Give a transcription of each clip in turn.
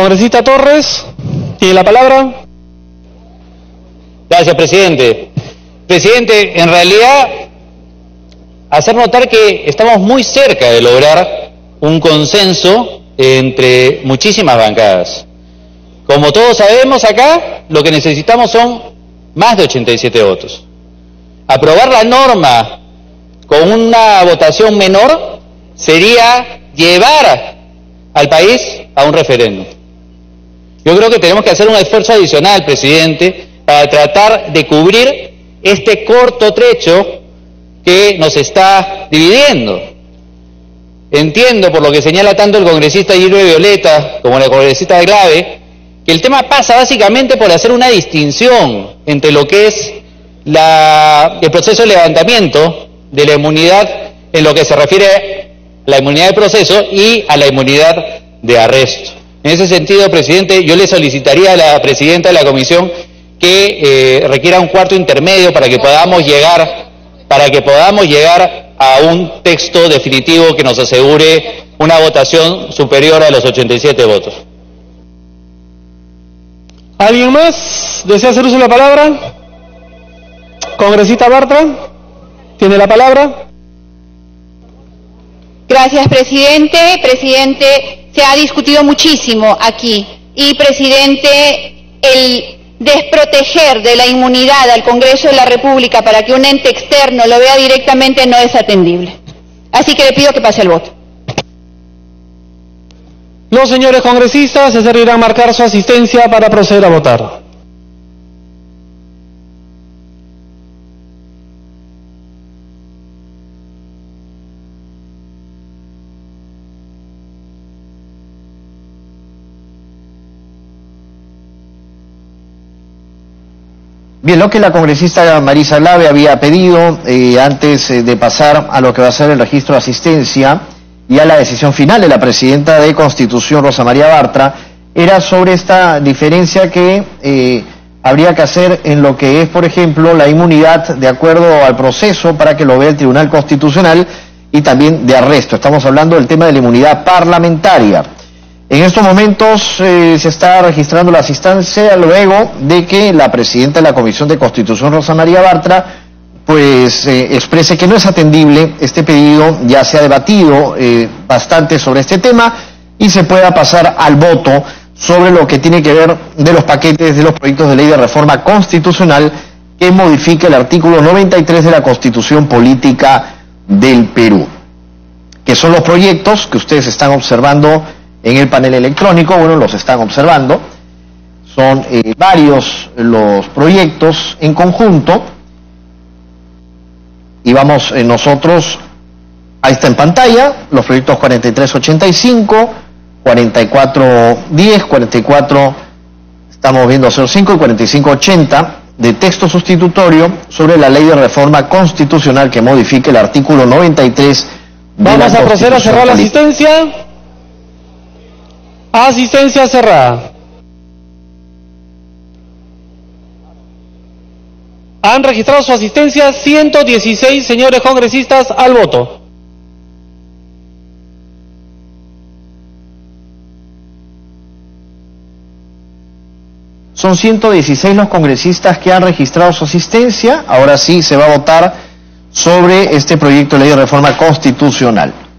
Congresista Torres, tiene la palabra. Gracias, presidente. Presidente, en realidad, hacer notar que estamos muy cerca de lograr un consenso entre muchísimas bancadas. Como todos sabemos acá, lo que necesitamos son más de 87 votos. Aprobar la norma con una votación menor sería llevar al país a un referéndum. Yo creo que tenemos que hacer un esfuerzo adicional, presidente, para tratar de cubrir este corto trecho que nos está dividiendo. Entiendo, por lo que señala tanto el congresista Gilbert Violeta como la congresista de Clave, que el tema pasa básicamente por hacer una distinción entre lo que es el proceso de levantamiento de la inmunidad en lo que se refiere a la inmunidad de proceso y a la inmunidad de arresto. En ese sentido, presidente, yo le solicitaría a la presidenta de la comisión que eh, requiera un cuarto intermedio para que podamos llegar para que podamos llegar a un texto definitivo que nos asegure una votación superior a los 87 votos. ¿Alguien más desea hacer uso de la palabra? Congresista Bartra, tiene la palabra. Gracias, presidente. Presidente, se ha discutido muchísimo aquí. Y, presidente, el desproteger de la inmunidad al Congreso de la República para que un ente externo lo vea directamente no es atendible. Así que le pido que pase el voto. Los señores congresistas se servirán marcar su asistencia para proceder a votar. Bien, lo que la congresista Marisa Lave había pedido eh, antes eh, de pasar a lo que va a ser el registro de asistencia y a la decisión final de la presidenta de Constitución, Rosa María Bartra, era sobre esta diferencia que eh, habría que hacer en lo que es, por ejemplo, la inmunidad de acuerdo al proceso para que lo vea el Tribunal Constitucional y también de arresto. Estamos hablando del tema de la inmunidad parlamentaria. En estos momentos eh, se está registrando la asistencia luego de que la presidenta de la Comisión de Constitución, Rosa María Bartra, pues eh, exprese que no es atendible este pedido, ya se ha debatido eh, bastante sobre este tema y se pueda pasar al voto sobre lo que tiene que ver de los paquetes de los proyectos de ley de reforma constitucional que modifica el artículo 93 de la Constitución Política del Perú, que son los proyectos que ustedes están observando en el panel electrónico, bueno, los están observando, son eh, varios los proyectos en conjunto. Y vamos eh, nosotros, ahí está en pantalla, los proyectos 4385, 4410, 44, estamos viendo 05 y 4580 de texto sustitutorio sobre la ley de reforma constitucional que modifique el artículo 93 de Vamos a proceder a cerrar la asistencia. Asistencia cerrada. Han registrado su asistencia 116 señores congresistas al voto. Son 116 los congresistas que han registrado su asistencia. Ahora sí se va a votar sobre este proyecto de ley de reforma constitucional.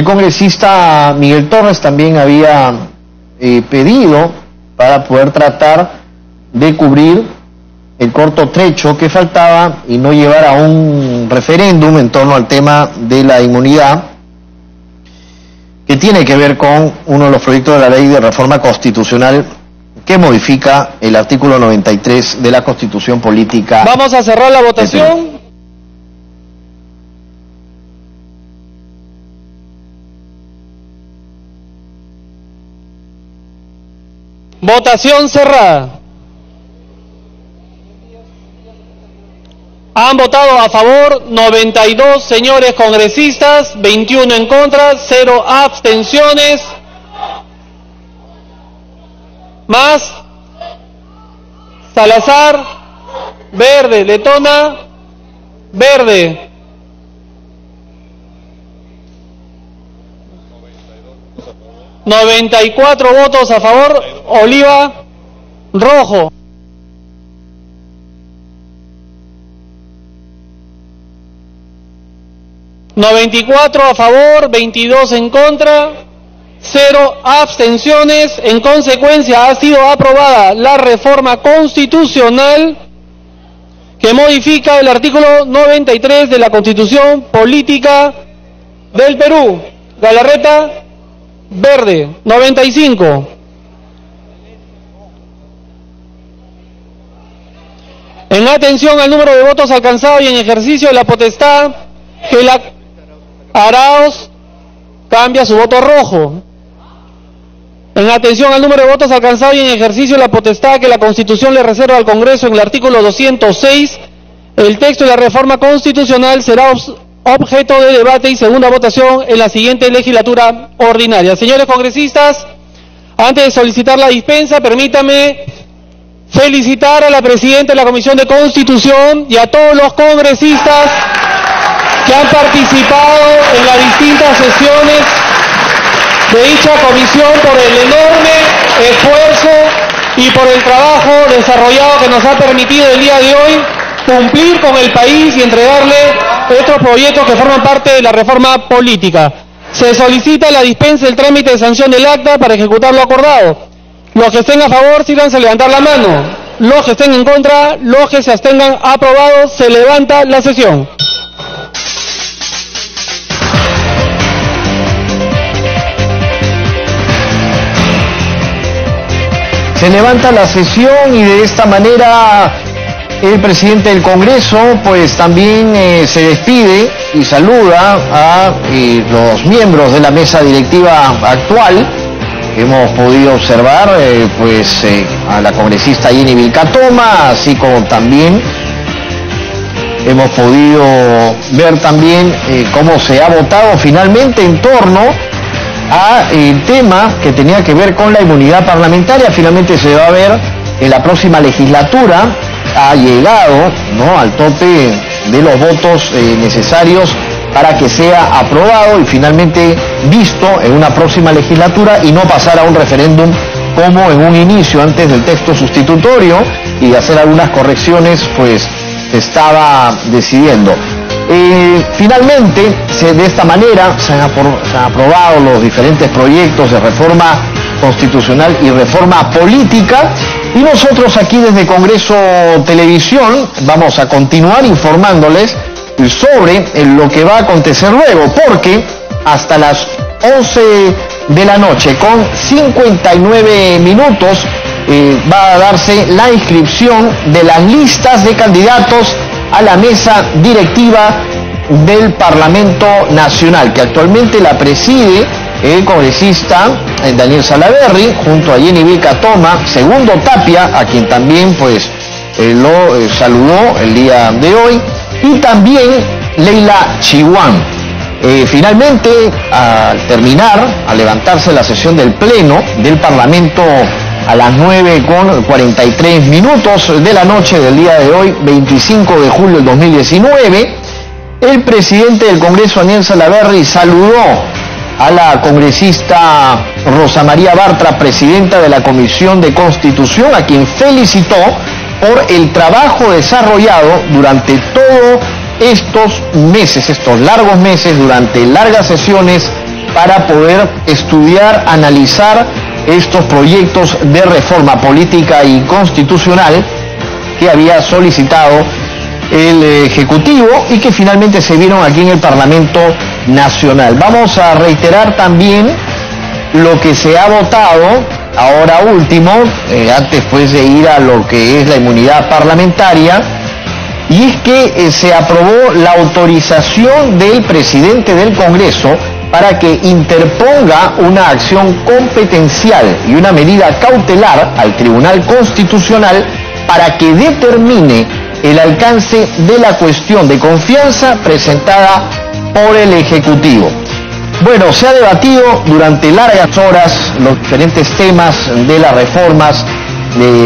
El congresista Miguel Torres también había eh, pedido para poder tratar de cubrir el corto trecho que faltaba y no llevar a un referéndum en torno al tema de la inmunidad, que tiene que ver con uno de los proyectos de la ley de reforma constitucional que modifica el artículo 93 de la Constitución Política. Vamos a cerrar la votación. Votación cerrada. Han votado a favor 92 señores congresistas, 21 en contra, 0 abstenciones. Más Salazar, verde, Letona, verde. 94 votos a favor, Oliva, rojo. ...94 a favor, 22 en contra, cero abstenciones. En consecuencia, ha sido aprobada la reforma constitucional que modifica el artículo 93 de la Constitución Política del Perú. Galarreta, verde, 95. En atención al número de votos alcanzados y en ejercicio de la potestad que la Araos cambia su voto rojo. En atención al número de votos alcanzados y en ejercicio de la potestad que la Constitución le reserva al Congreso en el artículo 206, el texto de la reforma constitucional será objeto de debate y segunda votación en la siguiente legislatura ordinaria. Señores congresistas, antes de solicitar la dispensa, permítame felicitar a la presidenta de la Comisión de Constitución y a todos los congresistas que han participado en las distintas sesiones de dicha comisión por el enorme esfuerzo y por el trabajo desarrollado que nos ha permitido el día de hoy cumplir con el país y entregarle estos proyectos que forman parte de la reforma política. Se solicita la dispensa del trámite de sanción del acta para ejecutar lo acordado. Los que estén a favor, síganse a levantar la mano. Los que estén en contra, los que se abstengan aprobados, se levanta la sesión. Se levanta la sesión y de esta manera el presidente del Congreso pues también eh, se despide y saluda a eh, los miembros de la mesa directiva actual. Hemos podido observar eh, pues a la congresista Jenny Vilcatoma, así como también hemos podido ver también cómo se ha votado finalmente en torno a el tema que tenía que ver con la inmunidad parlamentaria. Finalmente se va a ver en la próxima legislatura. Ha llegado ¿no? al tope de los votos eh, necesarios para que sea aprobado y finalmente visto en una próxima legislatura y no pasar a un referéndum como en un inicio antes del texto sustitutorio y hacer algunas correcciones pues estaba decidiendo. Eh, finalmente, de esta manera se han, aprobado los diferentes proyectos de reforma constitucional y reforma política y nosotros aquí desde Congreso Televisión vamos a continuar informándoles sobre lo que va a acontecer luego, porque hasta las 11 de la noche con 59 minutos eh, va a darse la inscripción de las listas de candidatos a la mesa directiva del Parlamento Nacional, que actualmente la preside el congresista eh, Daniel Salaverri, junto a Jenny Vilca Toma, segundo Tapia, a quien también pues eh, lo eh, saludó el día de hoy, y también Leila Chihuán. finalmente, al terminar, al levantarse la sesión del Pleno del Parlamento a las 9 con 43 minutos de la noche del día de hoy, 25 de julio del 2019. El presidente del Congreso, Daniel Salaverri, saludó a la congresista Rosa María Bartra, presidenta de la Comisión de Constitución, a quien felicitó por el trabajo desarrollado durante todos estos meses, estos largos meses, durante largas sesiones, para poder estudiar, analizar estos proyectos de reforma política y constitucional que había solicitado el Ejecutivo y que finalmente se vieron aquí en el Parlamento Nacional. Vamos a reiterar también lo que se ha votado ahora último, eh, antes pues de ir a lo que es la inmunidad parlamentaria, y es que eh, se aprobó la autorización del presidente del Congreso para que interponga una acción competencial y una medida cautelar al Tribunal Constitucional para que determine el alcance de la cuestión de confianza presentada por el Ejecutivo. Bueno, se ha debatido durante largas horas los diferentes temas de las reformas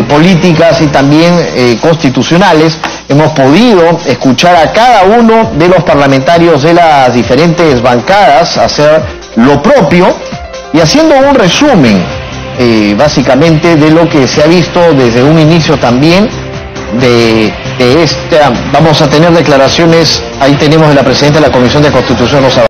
políticas y también eh, constitucionales. Hemos podido escuchar a cada uno de los parlamentarios de las diferentes bancadas hacer lo propio y haciendo un resumen eh, básicamente de lo que se ha visto desde un inicio también de esta, vamos a tener declaraciones, ahí tenemos de la presidenta de la Comisión de Constitución,